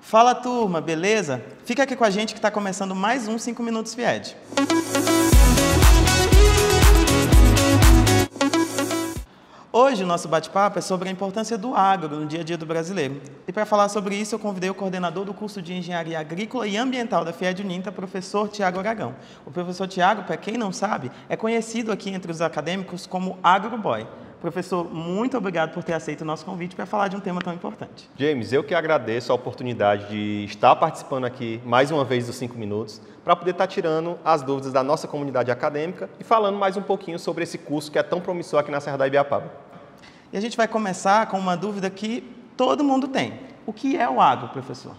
Fala turma, beleza? Fica aqui com a gente que está começando mais um 5 Minutos FIED. Hoje o nosso bate-papo é sobre a importância do agro no dia a dia do brasileiro. E para falar sobre isso, eu convidei o coordenador do curso de Engenharia Agrícola e Ambiental da FIED Uninta, professor Tiago Aragão. O professor Tiago, para quem não sabe, é conhecido aqui entre os acadêmicos como Agroboy. Professor, muito obrigado por ter aceito o nosso convite para falar de um tema tão importante. James, eu que agradeço a oportunidade de estar participando aqui mais uma vez dos 5 minutos para poder estar tirando as dúvidas da nossa comunidade acadêmica e falando mais um pouquinho sobre esse curso que é tão promissor aqui na Serra da Ibiapaba. E a gente vai começar com uma dúvida que todo mundo tem. O que é o agro, professor?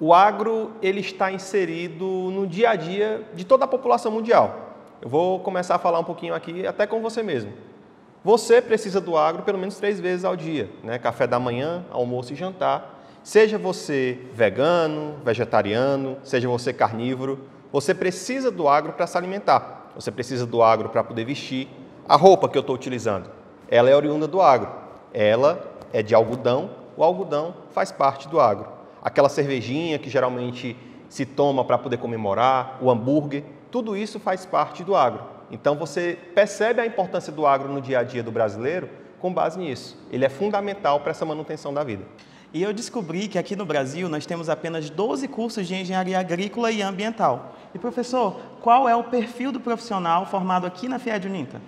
O agro ele está inserido no dia a dia de toda a população mundial. Eu vou começar a falar um pouquinho aqui até com você mesmo. Você precisa do agro pelo menos três vezes ao dia, né? café da manhã, almoço e jantar. Seja você vegano, vegetariano, seja você carnívoro, você precisa do agro para se alimentar. Você precisa do agro para poder vestir. A roupa que eu estou utilizando, ela é oriunda do agro. Ela é de algodão, o algodão faz parte do agro. Aquela cervejinha que geralmente se toma para poder comemorar, o hambúrguer, tudo isso faz parte do agro. Então você percebe a importância do agro no dia a dia do brasileiro com base nisso. Ele é fundamental para essa manutenção da vida. E eu descobri que aqui no Brasil nós temos apenas 12 cursos de engenharia agrícola e ambiental. E professor, qual é o perfil do profissional formado aqui na FIED Uninta?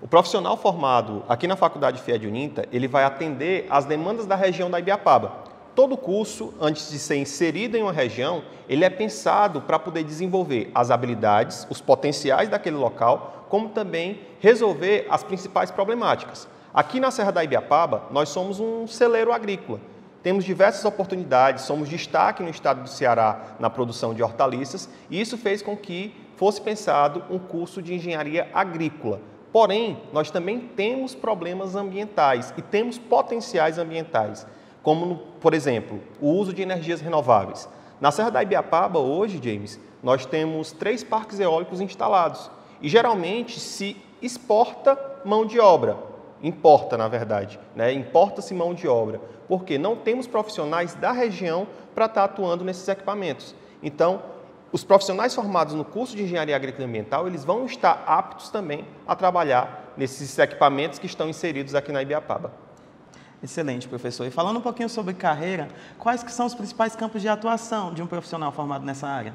O profissional formado aqui na Faculdade FIED Uninta, ele vai atender às demandas da região da Ibiapaba. Todo curso, antes de ser inserido em uma região, ele é pensado para poder desenvolver as habilidades, os potenciais daquele local, como também resolver as principais problemáticas. Aqui na Serra da Ibiapaba, nós somos um celeiro agrícola. Temos diversas oportunidades, somos destaque no estado do Ceará na produção de hortaliças, e isso fez com que fosse pensado um curso de engenharia agrícola. Porém, nós também temos problemas ambientais e temos potenciais ambientais como, por exemplo, o uso de energias renováveis. Na Serra da Ibiapaba, hoje, James, nós temos três parques eólicos instalados e geralmente se exporta mão de obra, importa, na verdade, né? importa-se mão de obra, porque não temos profissionais da região para estar atuando nesses equipamentos. Então, os profissionais formados no curso de Engenharia Agrícola e Ambiental, eles vão estar aptos também a trabalhar nesses equipamentos que estão inseridos aqui na Ibiapaba. Excelente, professor. E falando um pouquinho sobre carreira, quais que são os principais campos de atuação de um profissional formado nessa área?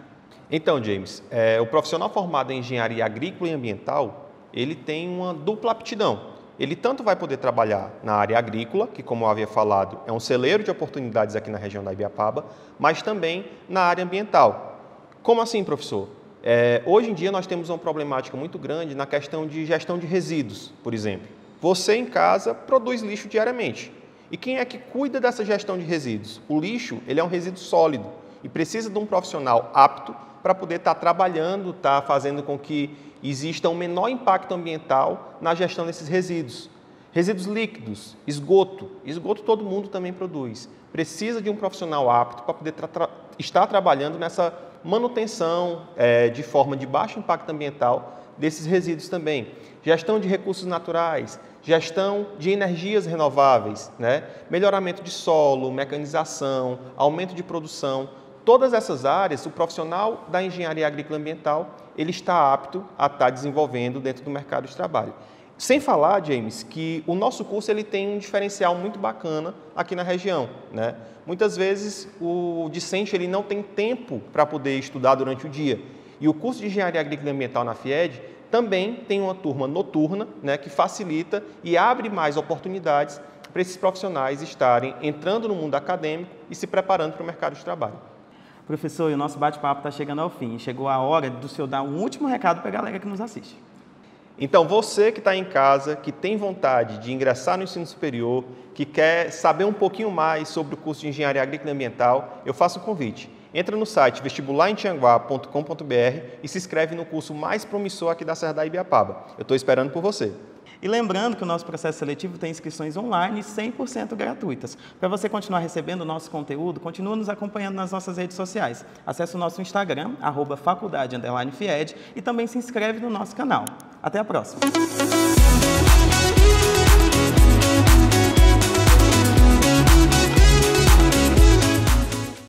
Então, James, é, o profissional formado em engenharia agrícola e ambiental, ele tem uma dupla aptidão. Ele tanto vai poder trabalhar na área agrícola, que como eu havia falado, é um celeiro de oportunidades aqui na região da Ibiapaba, mas também na área ambiental. Como assim, professor? É, hoje em dia nós temos uma problemática muito grande na questão de gestão de resíduos, por exemplo. Você em casa produz lixo diariamente. E quem é que cuida dessa gestão de resíduos? O lixo, ele é um resíduo sólido e precisa de um profissional apto para poder estar trabalhando, estar fazendo com que exista um menor impacto ambiental na gestão desses resíduos. Resíduos líquidos, esgoto. Esgoto todo mundo também produz. Precisa de um profissional apto para poder tra tra estar trabalhando nessa manutenção é, de forma de baixo impacto ambiental desses resíduos também. Gestão de recursos naturais, gestão de energias renováveis, né? melhoramento de solo, mecanização, aumento de produção. Todas essas áreas, o profissional da engenharia agrícola ambiental, ele está apto a estar desenvolvendo dentro do mercado de trabalho. Sem falar, James, que o nosso curso ele tem um diferencial muito bacana aqui na região. Né? Muitas vezes o discente ele não tem tempo para poder estudar durante o dia. E o curso de Engenharia Agrícola e Ambiental na FIED também tem uma turma noturna, né, que facilita e abre mais oportunidades para esses profissionais estarem entrando no mundo acadêmico e se preparando para o mercado de trabalho. Professor, e o nosso bate-papo está chegando ao fim. Chegou a hora do senhor dar um último recado para a galera que nos assiste. Então, você que está em casa, que tem vontade de ingressar no ensino superior, que quer saber um pouquinho mais sobre o curso de Engenharia Agrícola e Ambiental, eu faço um convite. Entra no site vestibularintianguá.com.br e se inscreve no curso mais promissor aqui da Serra da Ibiapaba. Eu estou esperando por você. E lembrando que o nosso processo seletivo tem inscrições online 100% gratuitas. Para você continuar recebendo o nosso conteúdo, continue nos acompanhando nas nossas redes sociais. Acesse o nosso Instagram, arroba faculdade, e também se inscreve no nosso canal. Até a próxima!